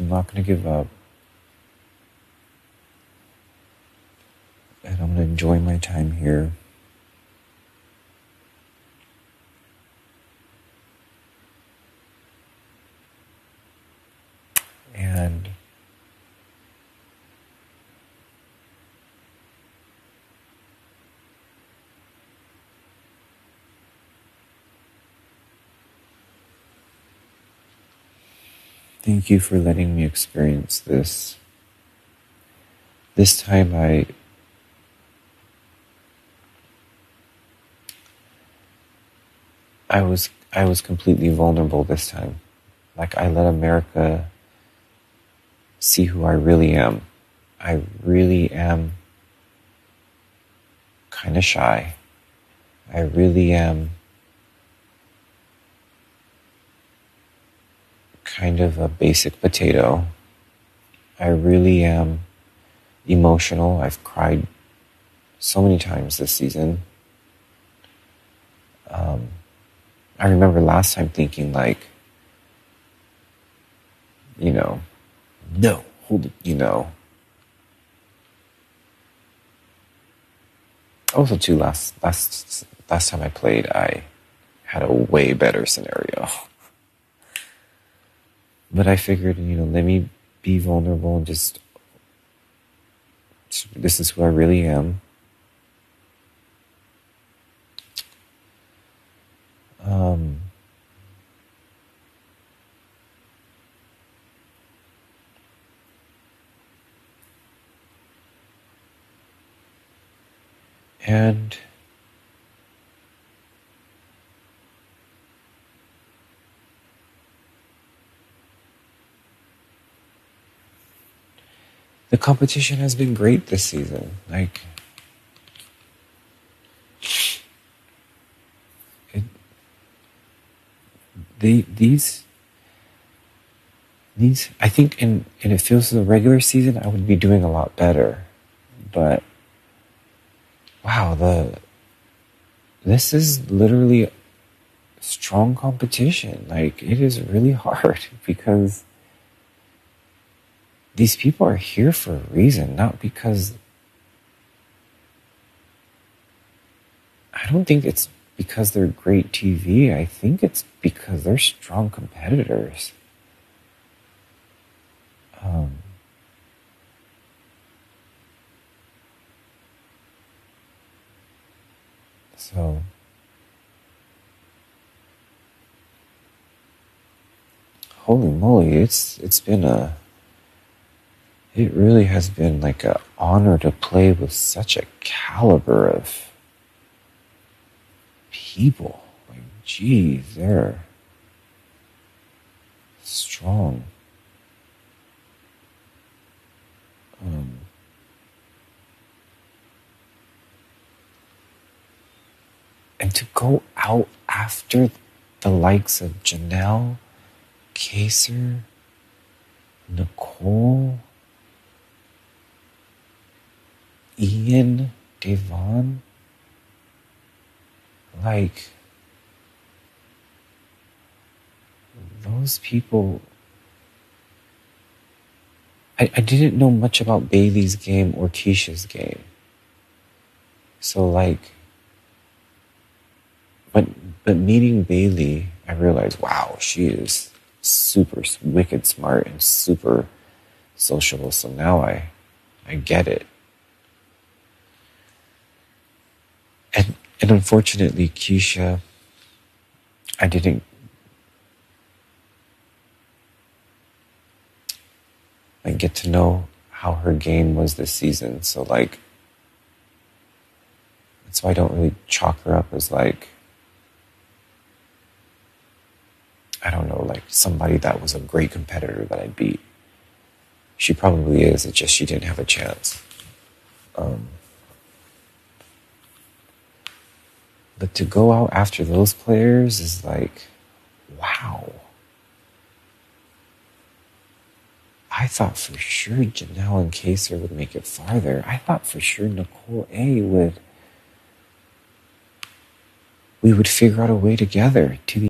I'm not going to give up. And I'm going to enjoy my time here. And Thank you for letting me experience this. This time I I was I was completely vulnerable this time. Like I let America see who I really am. I really am kind of shy. I really am kind of a basic potato. I really am emotional. I've cried so many times this season. Um, I remember last time thinking, like, you know, no, hold it, you know. Also, too, last last last time I played, I had a way better scenario. But I figured, you know, let me be vulnerable and just, this is who I really am. Um, and the competition has been great this season. Like, it, they these these I think in in it feels the regular season I would be doing a lot better, but wow the this is literally strong competition. Like it is really hard because these people are here for a reason, not because. I don't think it's because they're great TV. I think it's because they're strong competitors. Um, so. Holy moly, it's it's been a it really has been like an honor to play with such a caliber of people. Like, geez, they're strong. Um, and to go out after the likes of Janelle, Kaysar, Nicole, Ian, Da'Vonne, like those people. I, I didn't know much about Bayleigh's game or Keesha's game. So like but but meeting Bailey, I realized, wow, she is super wicked smart and super sociable. So now I I get it. And, and unfortunately, Keesha, I didn't like get to know how her game was this season. So like, that's why I don't really chalk her up as like, I don't know, like somebody that was a great competitor that I beat. She probably is. It's just she didn't have a chance. Um, But to go out after those players is like, wow. I thought for sure Janelle and Kaysar would make it farther. I thought for sure Nicole A would we would figure out a way together to